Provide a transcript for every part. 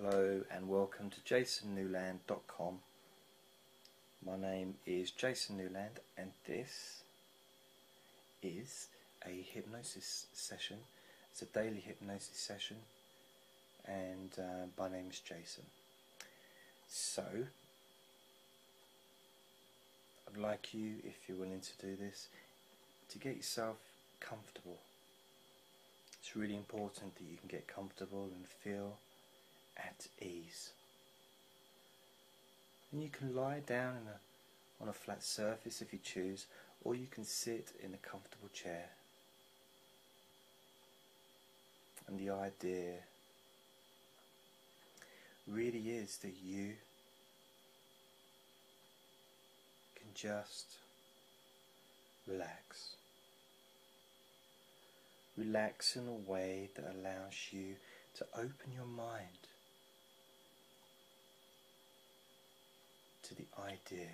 Hello and welcome to jasonnewland.com. My name is Jason Newland and this is a hypnosis session. It's a daily hypnosis session and uh, my name is Jason. So, I'd like you, if you're willing to do this, to get yourself comfortable. It's really important that you can get comfortable and feel at ease. And you can lie down a, on a flat surface if you choose, or you can sit in a comfortable chair. And the idea really is that you can just relax. Relax in a way that allows you to open your mind to the idea.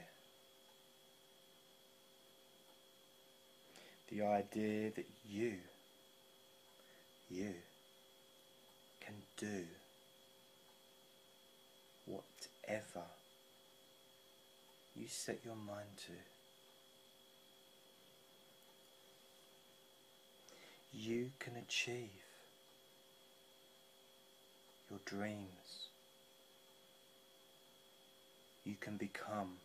The idea that you, you, can do whatever you set your mind to. You can achieve your dreams. You can become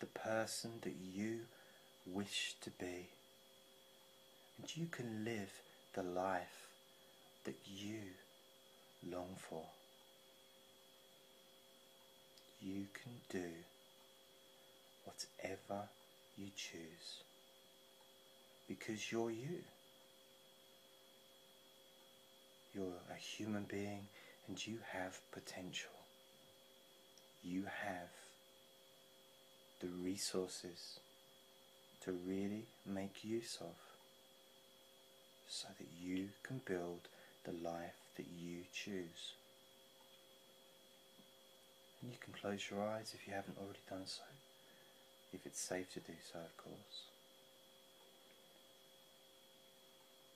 the person that you wish to be. And you can live the life that you long for. You can do whatever you choose because you're you. You're a human being and you have potential. You have the resources to really make use of so that you can build the life that you choose. And you can close your eyes if you haven't already done so, if it's safe to do so, of course.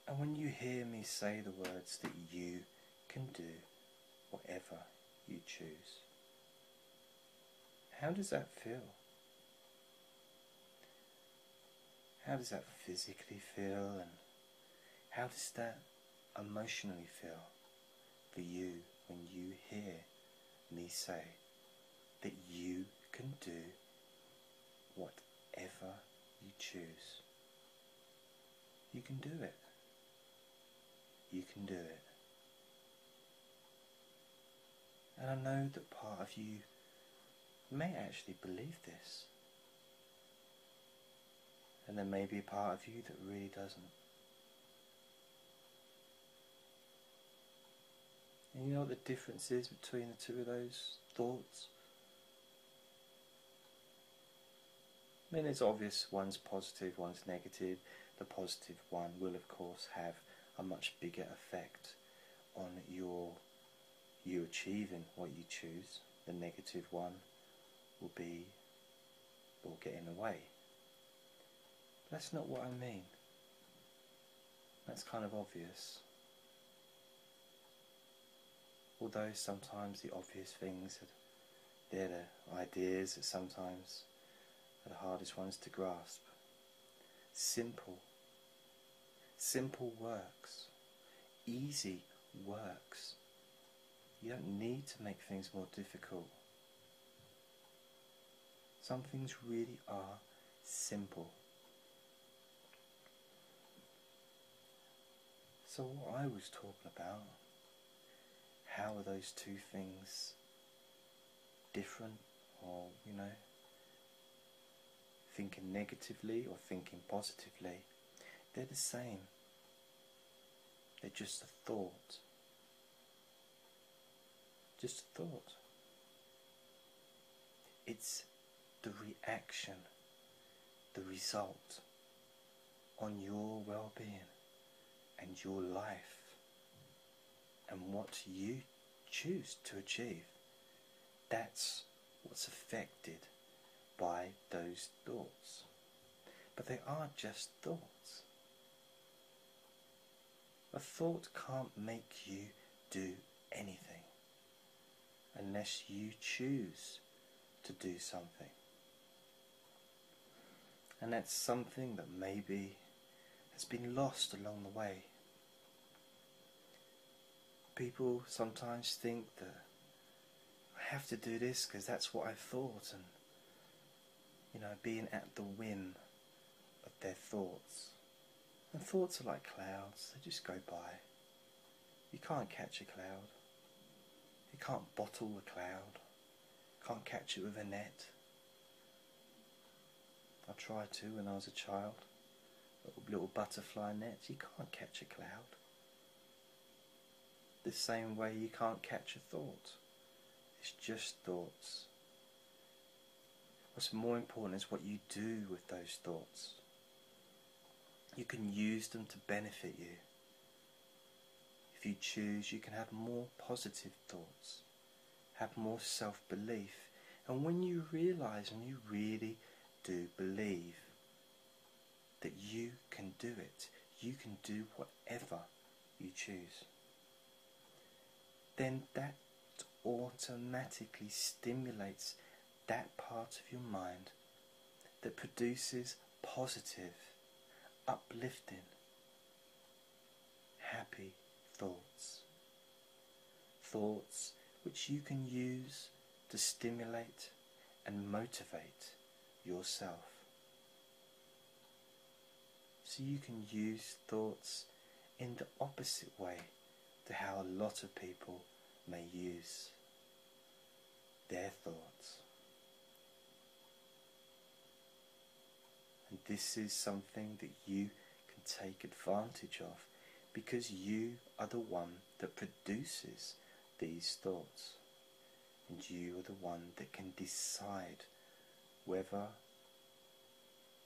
And when you hear me say the words that you can do whatever you choose, how does that feel? How does that physically feel and how does that emotionally feel for you when you hear me say that you can do whatever you choose? You can do it. You can do it. And I know that part of you may actually believe this. And there may be a part of you that really doesn't. And you know what the difference is between the two of those thoughts? I mean, it's obvious one's positive, one's negative. The positive one will, of course, have a much bigger effect on your you achieving what you choose. The negative one will be will get in the way. That's not what I mean. That's kind of obvious. Although sometimes the obvious things, they're the ideas that sometimes are the hardest ones to grasp. Simple. Simple works. Easy works. You don't need to make things more difficult. Some things really are simple. So what I was talking about, how are those two things different or, you know, thinking negatively or thinking positively, they're the same. They're just a thought. Just a thought. It's the reaction, the result on your well-being and your life and what you choose to achieve. That's what's affected by those thoughts. But they are just thoughts. A thought can't make you do anything unless you choose to do something. And that's something that maybe has been lost along the way. People sometimes think that I have to do this because that's what I thought, and you know, being at the whim of their thoughts. And thoughts are like clouds, they just go by. You can't catch a cloud. You can't bottle a cloud. Can't catch it with a net. I tried to when I was a child. Little, little butterfly nets. You can't catch a cloud. The same way you can't catch a thought. It's just thoughts. What's more important is what you do with those thoughts. You can use them to benefit you. If you choose, you can have more positive thoughts, have more self belief, and when you realize and you really do believe that you can do it, you can do whatever you choose, then that automatically stimulates that part of your mind that produces positive, uplifting, happy thoughts. Thoughts which you can use to stimulate and motivate yourself. So you can use thoughts in the opposite way to how a lot of people may use their thoughts. And this is something that you can take advantage of because you are the one that produces these thoughts. And you are the one that can decide whether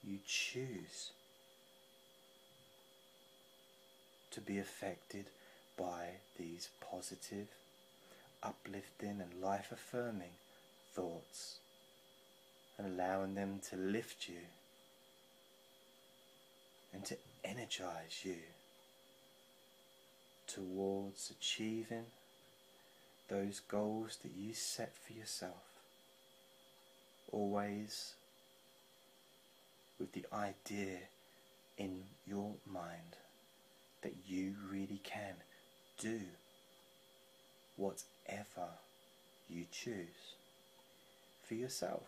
you choose to be affected by these positive, uplifting, and life affirming thoughts and allowing them to lift you and to energize you towards achieving those goals that you set for yourself. Always with the idea in your mind that you really can do whatever you choose for yourself.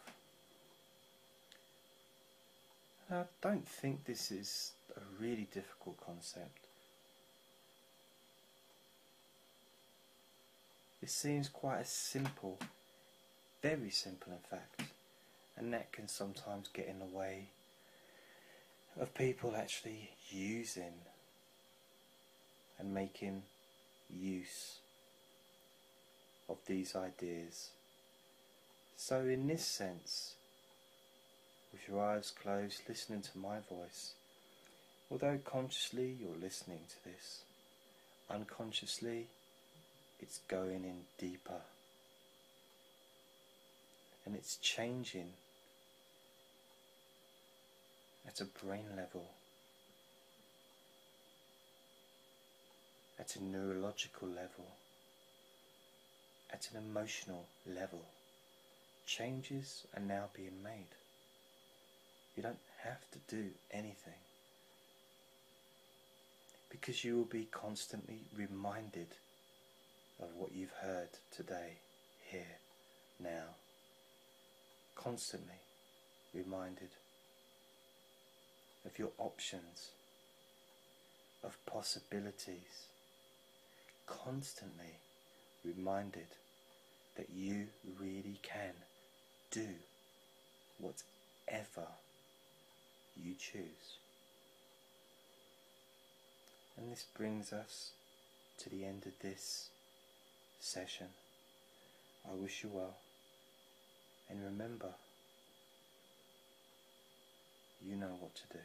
I don't think this is a really difficult concept. It seems quite a simple, very simple in fact, and that can sometimes get in the way of people actually using and making use of these ideas. So, in this sense, with your eyes closed, listening to my voice, although consciously you're listening to this, unconsciously it's going in deeper and it's changing at a brain level, at a neurological level, at an emotional level. Changes are now being made. You don't have to do anything because you will be constantly reminded of what you've heard today, here, now. Constantly reminded of your options, of possibilities. Constantly reminded that you really can do whatever you choose. And this brings us to the end of this session. I wish you well. And remember, you know what to do.